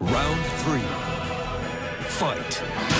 Round three. Fight.